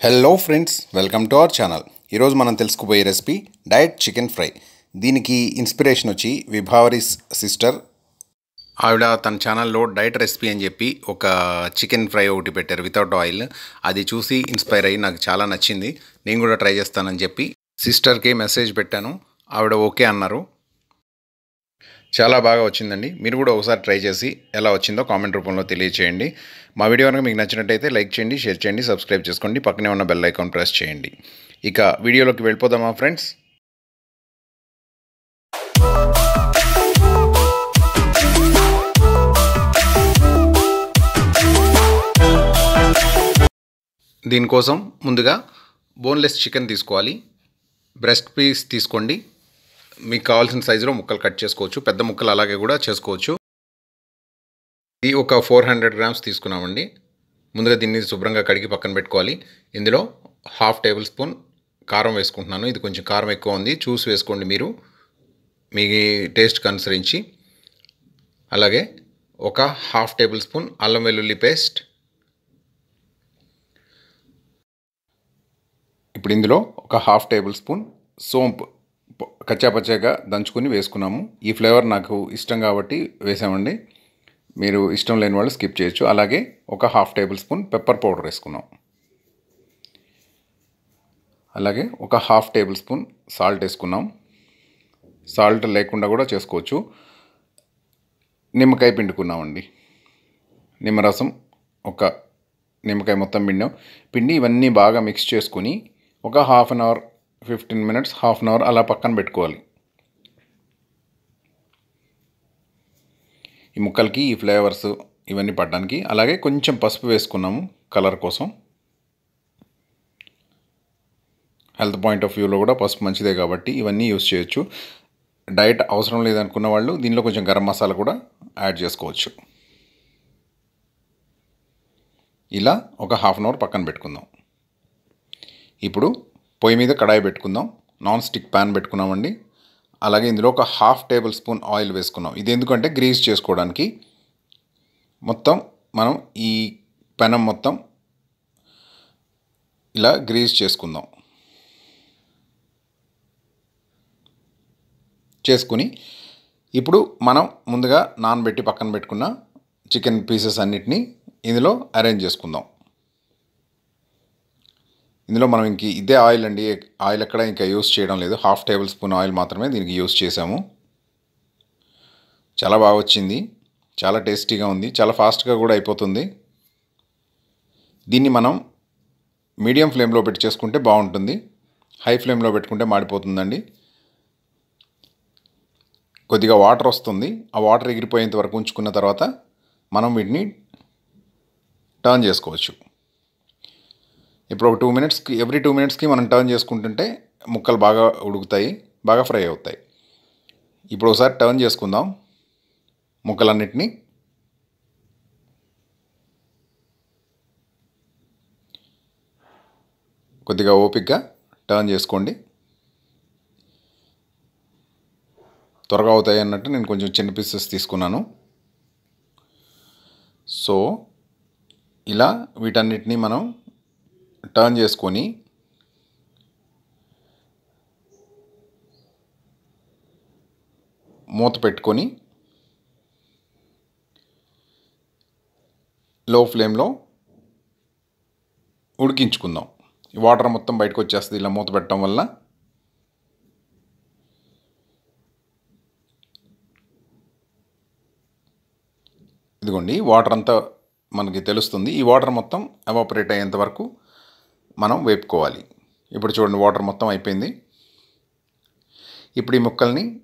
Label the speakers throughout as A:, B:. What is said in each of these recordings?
A: Hello friends welcome to our channel ఈరోజు మనం తెలుసుకోబోయే రెసిపీ డైట్ చికెన్ ఫ్రై దీనికి ఇన్స్పిరేషన్ వచ్చి విభావరీస్ సిస్టర్ ఆవిడ తన ఛానల్లో డైట్ రెసిపీ అని చెప్పి ఒక చికెన్ ఫ్రై ఒకటి పెట్టారు వితౌట్ ఆయిల్ అది చూసి ఇన్స్పైర్ అయ్యి నాకు చాలా నచ్చింది. నేను కూడా ట్రై చేస్తానని చెప్పి సిస్టర్కి మెసేజ్ పెట్టాను. ఆవిడ ఓకే అన్నారు. చాలా బాగా వచ్చిందండి. మీరు కూడా ఒకసారి ట్రై చేసి ఎలా వచ్చిందో కామెంట్ రూపంలో తెలియచేయండి. మా వీడియో కనుక మీకు నచ్చినట్టయితే లైక్ చేయండి షేర్ చేయండి సబ్స్క్రైబ్ చేసుకోండి. పక్కనే ఉన్న బెల్ ఐకాన్ ప్రెస్ చేయండి. ఇక వీడియోలోకి వెళ్ళిపోదామా ఫ్రెండ్స్? దీనికోసం ముందుగా బోన్లెస్ చికెన్ తీసుకోవాలి. బ్రెస్ట్ పీస్ తీసుకోండి. మీకు కావాల్సిన సైజులో ముక్కలు కట్ చేసుకోవచ్చు. పెద్ద ముక్కలు అలాగే కూడా చేసుకోవచ్చు. ఇది ఒక ఫోర్ హండ్రెడ్ గ్రామ్స్ తీసుకున్నామండి. ముందుగా దీన్ని శుభ్రంగా కడిగి పక్కన పెట్టుకోవాలి. ఇందులో హాఫ్ టేబుల్ స్పూన్ కారం వేసుకుంటున్నాను. ఇది కొంచెం కారం ఎక్కువ ఉంది. చూసి వేసుకోండి మీరు. మీ టేస్ట్కి అనుసరించి. అలాగే ఒక హాఫ్ టేబుల్ స్పూన్ అల్లం వెల్లుల్లి పేస్ట్. ఇప్పుడు ఇందులో ఒక హాఫ్ టేబుల్ స్పూన్ సోంపు. కచ్చాపచ్చాగా దంచుకొని వేసుకున్నాము. ఈ ఫ్లేవర్ నాకు ఇష్టం కాబట్టి వేసామండి. మీరు ఇష్టం లేని వాళ్ళు స్కిప్ చేయొచ్చు. అలాగే ఒక half tablespoon pepper powder వేసుకున్నాం. అలాగే ఒక హాఫ్ టేబుల్ స్పూన్ సాల్ట్ వేసుకున్నాం. సాల్ట్ లేకుండా కూడా చేసుకోవచ్చు. నిమ్మకాయ పిండుకున్నామండి. నిమ్మరసం ఒక నిమ్మకాయ మొత్తం పిండాం. పిండి ఇవన్నీ బాగా మిక్స్ చేసుకుని ఒక half an hour fifteen minutes half an hour అలా పక్కన పెట్టుకోవాలి. ఈ ముక్కలకి ఈ ఫ్లేవర్స్ ఇవన్నీ పడడానికి అలాగే కొంచెం పసుపు వేసుకున్నాము కలర్ కోసం. హెల్త్ పాయింట్ ఆఫ్ వ్యూలో కూడా పసుపు మంచిదే కాబట్టి ఇవన్నీ యూస్ చేయొచ్చు. డైట్ అవసరం లేదనుకున్న వాళ్ళు దీనిలో కొంచెం గరం మసాలా కూడా యాడ్ చేసుకోవచ్చు. ఇలా ఒక హాఫ్ అన్ అవర్ పక్కన పెట్టుకుందాం. ఇప్పుడు పొయ్యి మీద కడాయి పెట్టుకుందాం. నాన్ స్టిక్ ప్యాన్ పెట్టుకున్నామండి. అలాగే ఇందులో ఒక హాఫ్ టేబుల్ స్పూన్ ఆయిల్ వేసుకున్నాం. ఇది ఎందుకంటే గ్రీస్ చేసుకోవడానికి. మొత్తం మనం ఈ పెనం మొత్తం ఇలా గ్రీస్ చేసుకుందాం. చేసుకుని ఇప్పుడు మనం ముందుగా నానబెట్టి పక్కన పెట్టుకున్న చికెన్ పీసెస్ అన్నిటినీ ఇందులో అరేంజ్ చేసుకుందాం. ఇందులో మనం ఇంక ఇదే ఆయిల్ అండి. ఆయిల్ ఎక్కడ ఇంకా యూస్ చేయడం లేదు. హాఫ్ టేబుల్ స్పూన్ ఆయిల్ మాత్రమే దీనికి యూస్ చేసాము చాలా బాగా వచ్చింది. చాలా టేస్టీగా ఉంది. చాలా ఫాస్ట్గా కూడా అయిపోతుంది. దీన్ని మనం మీడియం ఫ్లేమ్లో పెట్టి చేసుకుంటే బాగుంటుంది. హై ఫ్లేమ్లో పెట్టుకుంటే మాడిపోతుందండి. కొద్దిగా వాటర్ వస్తుంది. ఆ వాటర్ ఎగిరిపోయేంత వరకు ఉంచుకున్న తర్వాత మనం వీటిని టర్న్ చేసుకోవచ్చు. ఇప్పుడు ఒక టూ మినిట్స్కి ఎవ్రీ టూ మినిట్స్కి మనం టర్న్ చేసుకుంటుంటే ముక్కలు బాగా ఉడుకుతాయి బాగా ఫ్రై అవుతాయి. ఇప్పుడు ఒకసారి టర్న్ చేసుకుందాం. ముక్కలన్నిటినీ. కొద్దిగా ఓపిక్గా టర్న్ చేసుకోండి. త్వరగా అవుతాయి అన్నట్టు నేను కొంచెం చిన్న పీసెస్ తీసుకున్నాను. సో ఇలా వీటన్నిటినీ మనం టర్న్ చేసుకొని మూత పెట్టుకొని లో ఫ్లేమ్లో ఉడికించుకుందాం. ఈ వాటర్ మొత్తం బయటకు వచ్చేస్తుంది ఇలా మూత పెట్టడం వల్ల. ఇదిగోండి వాటర్ అంతా మనకి తెలుస్తుంది. ఈ వాటర్ మొత్తం ఎవాపరేట్ అయ్యేంత వరకు మనం వేపుకోవాలి. ఇప్పుడు చూడండి వాటర్ మొత్తం అయిపోయింది. ఇప్పుడు ఈ ముక్కల్ని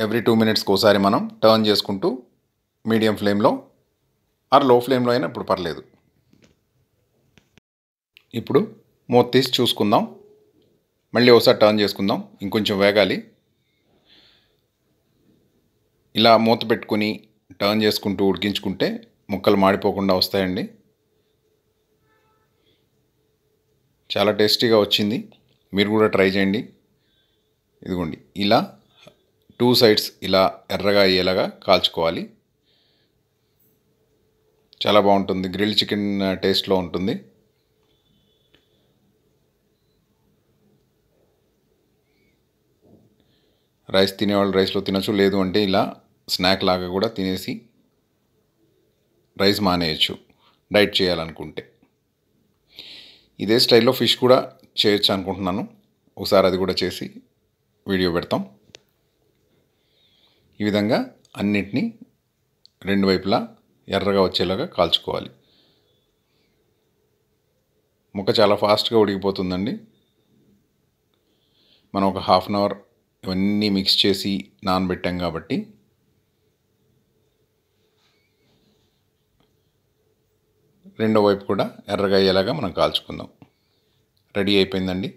A: ఎవ్రీ టూ మినిట్స్కి ఒకసారి మనం టర్న్ చేసుకుంటూ మీడియం ఫ్లేమ్లో ఆర్లో ఫ్లేమ్లో అయినా ఇప్పుడు పర్లేదు. ఇప్పుడు మూత తీసి చూసుకుందాం. మళ్ళీ ఒకసారి టర్న్ చేసుకుందాం. ఇంకొంచెం వేగాలి. ఇలా మూత పెట్టుకుని టర్న్ చేసుకుంటూ ఉడికించుకుంటే ముక్కలు మాడిపోకుండా వస్తాయండి. చాలా టేస్టీగా వచ్చింది. మీరు కూడా ట్రై చేయండి. ఇదిగోండి ఇలా టూ సైడ్స్ ఇలా ఎర్రగా అయ్యేలాగా కాల్చుకోవాలి. చాలా బాగుంటుంది గ్రిల్ చికెన్ టేస్ట్లో ఉంటుంది. రైస్ తినేవాళ్ళు రైస్లో తినచ్చు లేదు అంటే ఇలా స్నాక్ లాగా కూడా తినేసి రైస్ మానేయచ్చు. డైట్ చేయాలనుకుంటే. ఇదే స్టైల్లో ఫిష్ కూడా చేయొచ్చు అనుకుంటున్నాను. ఒకసారి అది కూడా చేసి వీడియో పెడతాం. ఈ విధంగా అన్నిటినీ రెండు వైపులా ఎర్రగా వచ్చేలాగా కాల్చుకోవాలి. ముక్క చాలా ఫాస్ట్గా ఉడికిపోతుందండి. మనం ఒక హాఫ్ అన్ అవర్ ఇవన్నీ మిక్స్ చేసి నానబెట్టాం కాబట్టి రెండో వైపు కూడా ఎర్రగా అయ్యేలాగా మనం కాల్చుకుందాం. రెడీ అయిపోయిందండి.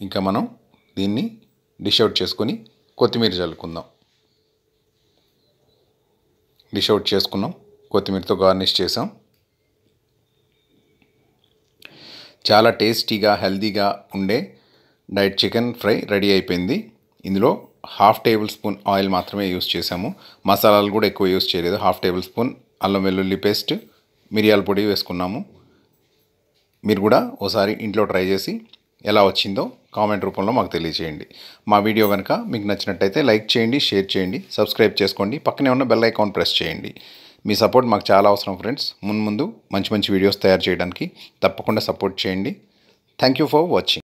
A: ఇంకా మనం దీన్ని డిష్ అవుట్ చేసుకొని కొత్తిమీర చల్లుకుందాం. డిష్ అవుట్ చేసుకున్నాం. కొత్తిమీరతో గార్నిష్ చేసాం చాలా టేస్టీగా హెల్తీగా ఉండే డైట్ చికెన్ ఫ్రై రెడీ అయిపోయింది. ఇందులో హాఫ్ టేబుల్ స్పూన్ ఆయిల్ మాత్రమే యూస్ చేసాము మసాలాలు కూడా ఎక్కువ యూస్ చేయలేదు. హాఫ్ టేబుల్ స్పూన్ అల్లం వెల్లుల్లి పేస్ట్ మిరియాల పొడి వేసుకున్నాము. మీరు కూడా ఓసారి ఇంట్లో ట్రై చేసి ఎలా వచ్చిందో కామెంట్ రూపంలో మాకు తెలియజేయండి మా వీడియో కనుక మీకు నచ్చినట్టయితే లైక్ చేయండి షేర్ చేయండి సబ్స్క్రైబ్ చేసుకోండి పక్కనే ఉన్న బెల్ ఐకాన్ ప్రెస్ చేయండి. మీ సపోర్ట్ మాకు చాలా అవసరం ఫ్రెండ్స్. మున్ముందు మంచి మంచి వీడియోస్ తయారు చేయడానికి తప్పకుండా సపోర్ట్ చేయండి. Thank you for watching